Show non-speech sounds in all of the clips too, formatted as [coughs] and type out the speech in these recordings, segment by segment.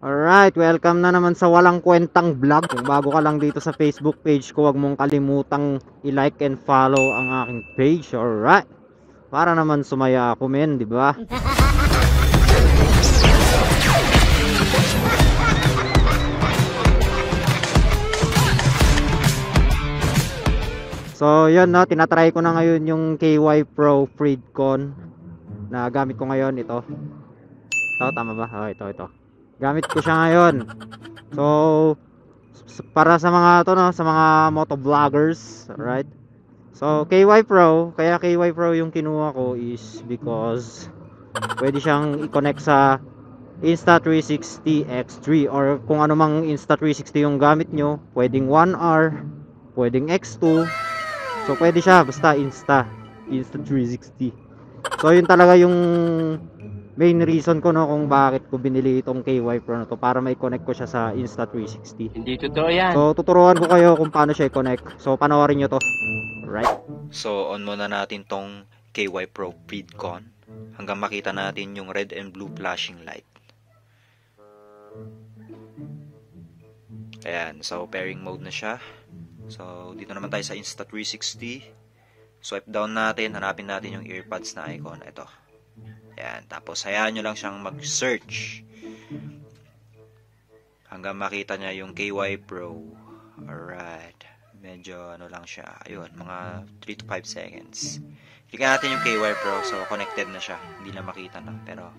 Alright, welcome na naman sa walang kwentang vlog. Kung bago ka lang dito sa Facebook page ko, huwag mong kalimutang i-like and follow ang aking page. Alright. Para naman sumaya ako men, di ba? So, yun no, tinatry ko na ngayon yung KY Pro Freedcon na gamit ko ngayon ito. Ito, tama ba? Oh, ito, ito. Gamit ko siya ngayon. So, para sa mga to no, sa mga motovloggers, right? So, KY Pro, kaya KY Pro yung kinuha ko is because pwede siyang i-connect sa Insta360 X3 or kung ano mang Insta360 yung gamit nyo, pwedeng 1R, pwedeng X2. So, pwede siya, basta Insta, Insta360. So, yun talaga yung main reason ko no kung bakit ko binili itong KY Pro na to para may connect ko siya sa Insta360. Hindi totoo yan. So tuturuan ko kayo kung paano siya i-connect. So panoorin nyo to. Right? So, on muna natin tong KY Pro Freedcon hanggang makita natin yung red and blue flashing light. Ayan, so pairing mode na siya. So, dito naman tayo sa Insta360. Swipe down natin, hanapin natin yung earbuds na icon. Ito. Ayan, tapos hayaan nyo lang siyang mag-search. Hanggang makita niya yung KY Pro. Alright. Medyo ano lang siya. Ayun, mga 3 to 5 seconds. Click natin yung KY Pro. So, connected na siya. Hindi na makita na. Pero,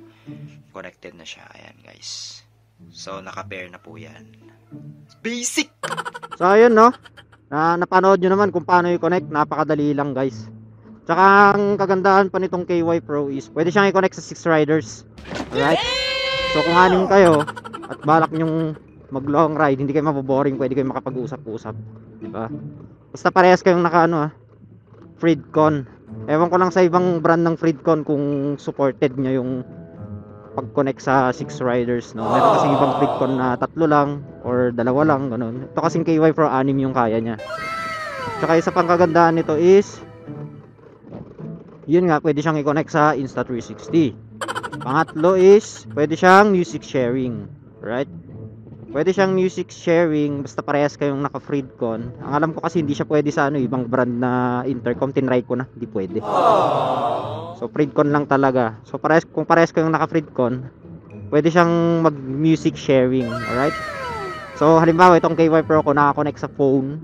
connected na siya. Ayan, guys. So, naka-pair na po yan. Basic! So ayun no. Na napanood nyo naman kung paano i-connect. Napakadali lang guys. Tsaka ang kagandahan pa nitong KY Pro is pwede siyang i-connect sa 6 riders. Alright? So kung anim kayo at balak nyong mag long ride, hindi kayo maboboring, pwede kayo makapag-usap-usap. Diba? Basta parehas kayong naka ano ah, Freedcon. Ewan ko lang sa ibang brand ng Freedcon kung supported niya yung pag-connect sa 6 riders no. Meron kasi ibang Freedcon na tatlo lang or dalawa lang ganun. Ito kasing KY Pro anim yung kaya niya. Tsaka isa pang kagandahan nito is yun nga pwede siyang i-connect sa Insta360. Pangatlo is pwede siyang music sharing, right? Pwede siyang music sharing basta parehas kayong naka Freedcon. Ang alam ko kasi hindi siya pwede sa ano ibang brand na intercom tinry ko na, hindi pwede. So Freedcon lang talaga. So parehas kung parehas kayong naka Freedcon, pwede siyang mag music sharing, alright? So halimbawa itong KY Pro ko naka-connect sa phone.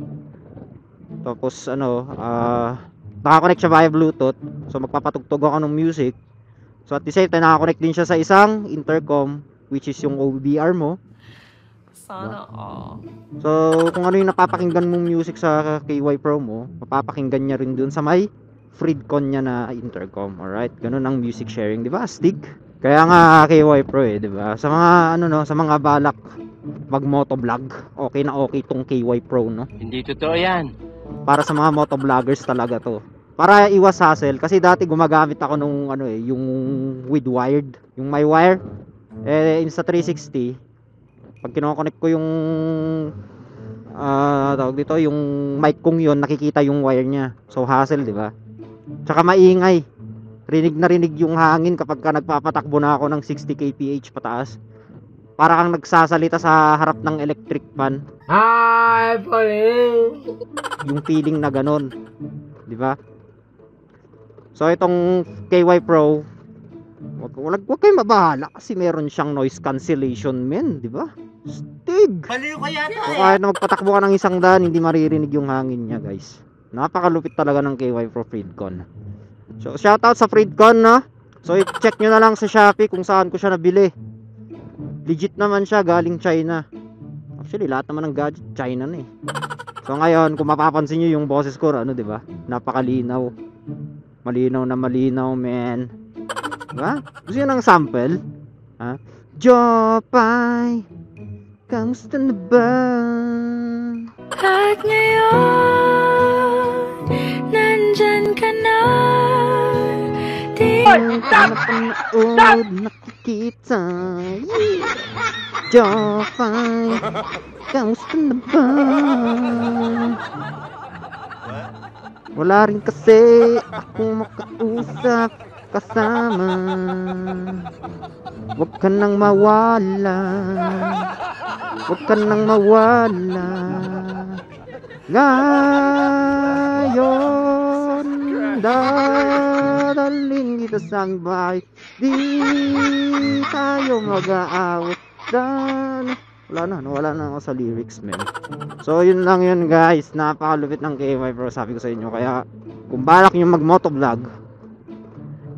Tapos ano, ah naka-connect siya via Bluetooth. So magpapatugtog ako ng music. So at the same time naka-connect din siya sa isang intercom which is yung OBR mo. Sana all. So kung ano yung napapakinggan mong music sa KY Pro mo, mapapakinggan niya rin dun sa may Freedcon niya na intercom. Alright? Ganun ang music sharing, di ba? Astig. Kaya nga KY Pro eh, di ba? Sa mga ano no, sa mga balak mag motovlog, okay na okay tong KY Pro no. Hindi totoo yan. Para sa mga motovloggers talaga to. Para iwas hassle kasi dati gumagamit ako nung ano eh, yung with wired, yung my wire. Eh Insta360 pag kino-connect ko yung ah tawag dito, yung mic kong yon nakikita yung wire niya. So hassle, di ba? Tsaka maingay. Rinig na rinig yung hangin kapag ka nagpapatakbo na ako ng 60 kph pataas. Para kang nagsasalita sa harap ng electric fan. Hi, buddy! Yung feeling na ganun. Di ba? So itong KY Pro, wag, wag, wag kayong mabahala kasi meron siyang noise cancellation men, di ba? Stig! Baliw ka yata So kahit na magpatakbo ka ng isang daan, hindi maririnig yung hangin niya, guys. Napakalupit talaga ng KY Pro Freedcon. So shoutout sa Freedcon, no? So i-check nyo na lang sa Shopee kung saan ko siya nabili. Legit naman siya, galing China. Actually, lahat naman ng gadget China na eh. So ngayon, kung mapapansin nyo yung boses ko, ano, ba? Napakalinaw. Malinaw na malinaw, man. Diba? Gusto nyo ng sample? Ha? Jopay, kamusta na ba? Kahit ngayon, Di Stop! Stop! Nakikita. Jopay, kamusta na ba? Wala rin kasi akong makausap. kasama Huwag ka nang mawala Huwag ka nang mawala Ngayon Dadaling kita sa bahay Di tayo mag-aawit Dan wala na, nawala na ako sa lyrics, man. So, yun lang yun, guys. Napakalupit ng KY Pro, sabi ko sa inyo. Kaya, kung balak nyo mag-motovlog,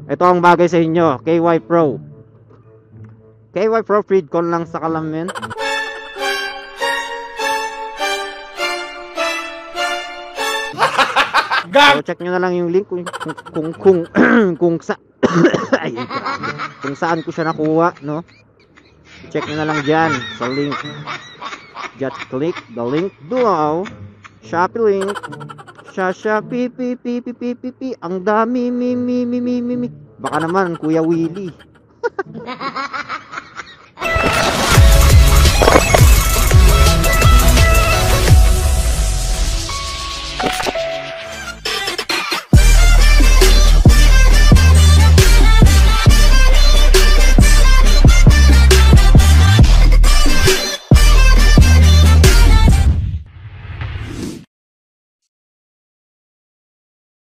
ito ang bagay sa inyo, KY Pro. KY Pro, Freedcon lang sa kalamin. So, check nyo na lang yung link kung kung kung kung, [clears throat] sa [coughs] ay, kung saan ko siya nakuha, no? Check nyo na lang dyan sa link. Just click the link below. Shopee link. Shasha pi pi pi pi pi pi pi. Ang dami mi mi mi mi mi mi. Baka naman Kuya Willie. [laughs]